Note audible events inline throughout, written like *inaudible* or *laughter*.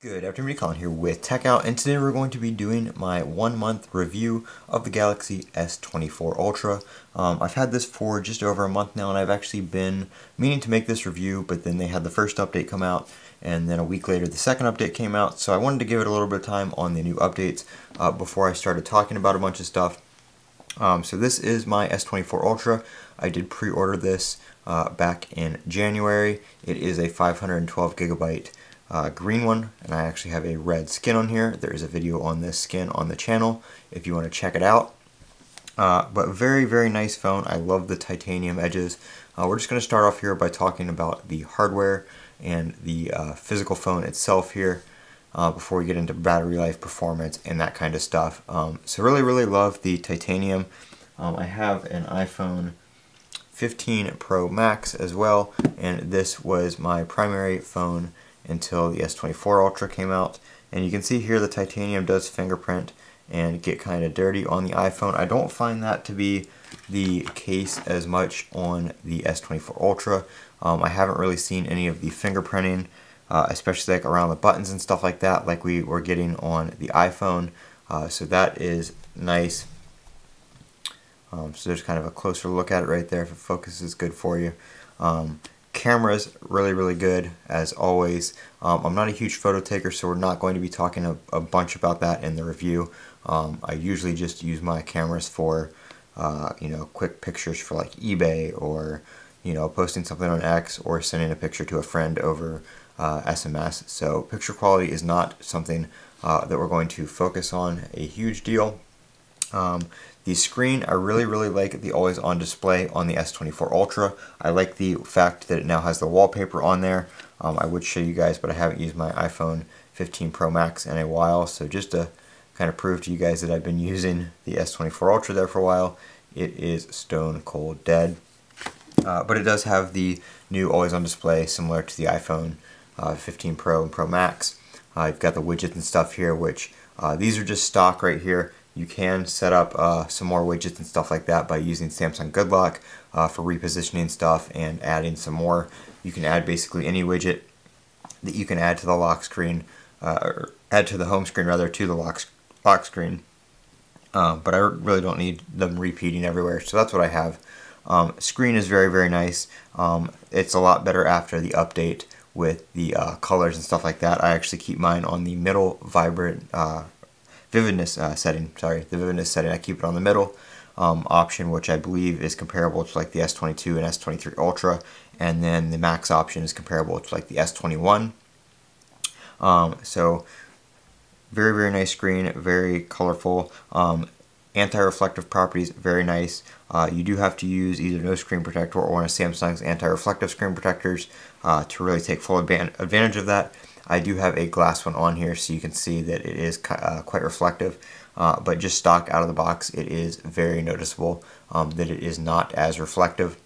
Good afternoon, Colin here with TechOut, and today we're going to be doing my one month review of the Galaxy S24 Ultra. Um, I've had this for just over a month now, and I've actually been meaning to make this review, but then they had the first update come out, and then a week later the second update came out, so I wanted to give it a little bit of time on the new updates uh, before I started talking about a bunch of stuff. Um, so this is my S24 Ultra. I did pre-order this uh, back in January. It is a 512 gigabyte uh, green one, and I actually have a red skin on here. There is a video on this skin on the channel if you want to check it out. Uh, but very, very nice phone. I love the titanium edges. Uh, we're just going to start off here by talking about the hardware and the uh, physical phone itself here uh, before we get into battery life, performance, and that kind of stuff. Um, so really, really love the titanium. Um, I have an iPhone 15 Pro Max as well, and this was my primary phone until the S24 Ultra came out. And you can see here the titanium does fingerprint and get kind of dirty on the iPhone. I don't find that to be the case as much on the S24 Ultra. Um, I haven't really seen any of the fingerprinting, uh, especially like around the buttons and stuff like that, like we were getting on the iPhone. Uh, so that is nice. Um, so there's kind of a closer look at it right there if it focuses good for you. Um, camera's really, really good, as always. Um, I'm not a huge photo taker, so we're not going to be talking a, a bunch about that in the review. Um, I usually just use my cameras for, uh, you know, quick pictures for like eBay or, you know, posting something on X or sending a picture to a friend over uh, SMS. So picture quality is not something uh, that we're going to focus on a huge deal. Um, the screen, I really, really like the always on display on the S24 Ultra. I like the fact that it now has the wallpaper on there. Um, I would show you guys, but I haven't used my iPhone 15 Pro Max in a while. So just to kind of prove to you guys that I've been *laughs* using the S24 Ultra there for a while, it is stone cold dead. Uh, but it does have the new always on display similar to the iPhone uh, 15 Pro and Pro Max. Uh, you've got the widgets and stuff here, which uh, these are just stock right here. You can set up uh, some more widgets and stuff like that by using Samsung Good Lock uh, for repositioning stuff and adding some more. You can add basically any widget that you can add to the lock screen, uh, or add to the home screen rather, to the lock, lock screen. Um, but I really don't need them repeating everywhere, so that's what I have. Um, screen is very, very nice. Um, it's a lot better after the update with the uh, colors and stuff like that. I actually keep mine on the middle vibrant uh, vividness uh, setting, sorry, the vividness setting, I keep it on the middle um, option, which I believe is comparable to like the S22 and S23 Ultra, and then the max option is comparable to like the S21. Um, so very, very nice screen, very colorful. Um, anti-reflective properties, very nice. Uh, you do have to use either no screen protector or one of Samsung's anti-reflective screen protectors uh, to really take full advantage of that. I do have a glass one on here so you can see that it is uh, quite reflective. Uh, but just stock out of the box, it is very noticeable um, that it is not as reflective.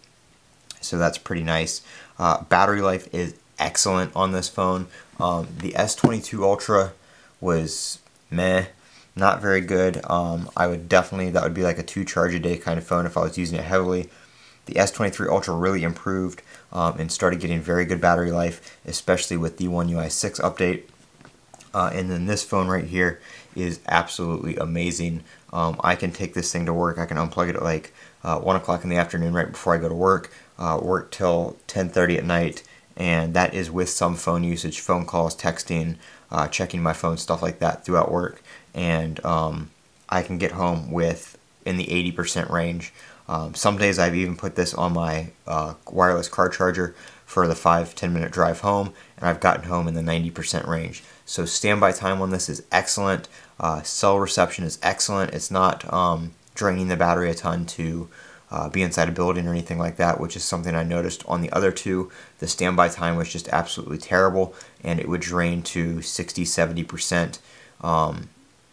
So that's pretty nice. Uh, battery life is excellent on this phone. Um, the S22 Ultra was meh, not very good. Um, I would definitely, that would be like a two charge a day kind of phone if I was using it heavily. The S23 Ultra really improved um, and started getting very good battery life, especially with the One UI 6 update. Uh, and then this phone right here is absolutely amazing. Um, I can take this thing to work. I can unplug it at like uh, 1 o'clock in the afternoon right before I go to work, uh, work till 10.30 at night, and that is with some phone usage, phone calls, texting, uh, checking my phone, stuff like that throughout work. And um, I can get home with in the 80% range. Um, some days I've even put this on my uh, wireless car charger for the 5-10 minute drive home and I've gotten home in the 90% range. So standby time on this is excellent. Uh, cell reception is excellent. It's not um, draining the battery a ton to uh, be inside a building or anything like that, which is something I noticed on the other two. The standby time was just absolutely terrible and it would drain to 60-70%. Um,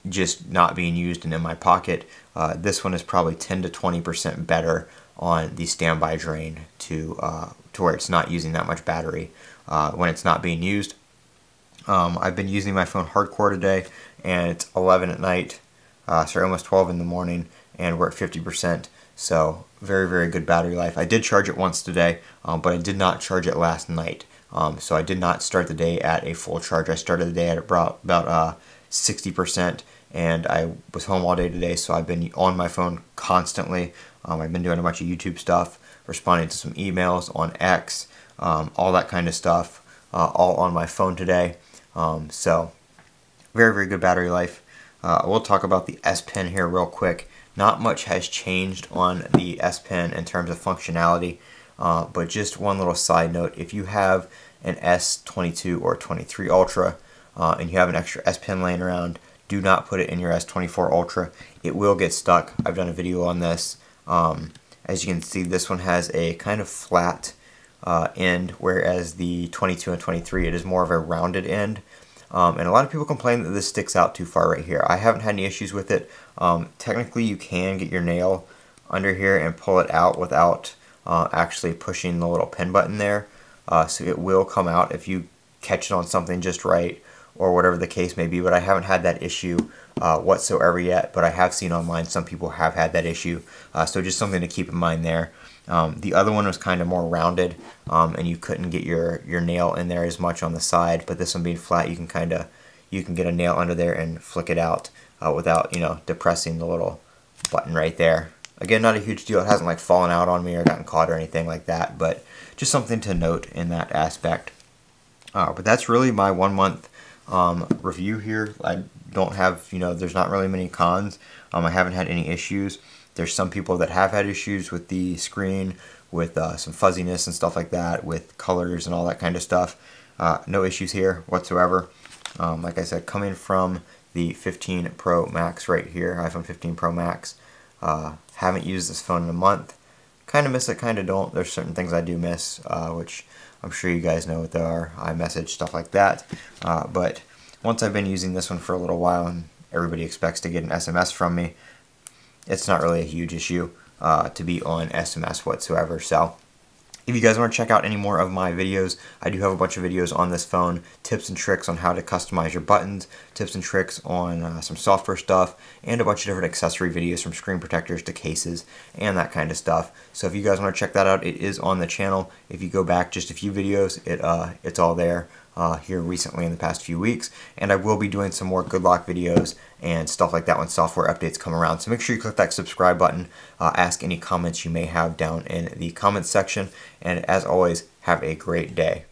just not being used and in my pocket. Uh, this one is probably 10 to 20% better on the standby drain to, uh, to where it's not using that much battery uh, when it's not being used. Um, I've been using my phone hardcore today and it's 11 at night, uh, sorry almost 12 in the morning and we're at 50%. So very, very good battery life. I did charge it once today, um, but I did not charge it last night. Um, so I did not start the day at a full charge. I started the day at about, about uh, 60% and I was home all day today, so I've been on my phone constantly. Um, I've been doing a bunch of YouTube stuff, responding to some emails on X, um, all that kind of stuff, uh, all on my phone today. Um, so, very, very good battery life. Uh, we'll talk about the S Pen here real quick. Not much has changed on the S Pen in terms of functionality, uh, but just one little side note. If you have an S22 or 23 Ultra uh, and you have an extra S Pen laying around, do not put it in your S24 Ultra. It will get stuck. I've done a video on this. Um, as you can see, this one has a kind of flat uh, end, whereas the 22 and 23, it is more of a rounded end. Um, and a lot of people complain that this sticks out too far right here. I haven't had any issues with it. Um, technically, you can get your nail under here and pull it out without uh, actually pushing the little pin button there. Uh, so it will come out if you catch it on something just right or whatever the case may be, but I haven't had that issue uh, whatsoever yet, but I have seen online some people have had that issue, uh, so just something to keep in mind there. Um, the other one was kind of more rounded, um, and you couldn't get your, your nail in there as much on the side, but this one being flat, you can kind of, you can get a nail under there and flick it out uh, without, you know, depressing the little button right there. Again, not a huge deal. It hasn't like fallen out on me or gotten caught or anything like that, but just something to note in that aspect. Uh, but that's really my one month um, review here. I don't have, you know, there's not really many cons. Um, I haven't had any issues. There's some people that have had issues with the screen, with uh, some fuzziness and stuff like that, with colors and all that kind of stuff. Uh, no issues here whatsoever. Um, like I said, coming from the 15 Pro Max right here, iPhone 15 Pro Max. Uh, haven't used this phone in a month. Kind of miss it, kind of don't. There's certain things I do miss, uh, which I'm sure you guys know what they are, iMessage, stuff like that. Uh, but once I've been using this one for a little while and everybody expects to get an SMS from me, it's not really a huge issue uh, to be on SMS whatsoever. So if you guys want to check out any more of my videos, I do have a bunch of videos on this phone, tips and tricks on how to customize your buttons, tips and tricks on uh, some software stuff, and a bunch of different accessory videos from screen protectors to cases and that kind of stuff. So if you guys want to check that out, it is on the channel. If you go back just a few videos, it uh, it's all there uh, here recently in the past few weeks. And I will be doing some more good lock videos and stuff like that when software updates come around. So make sure you click that subscribe button, uh, ask any comments you may have down in the comments section. And as always, have a great day.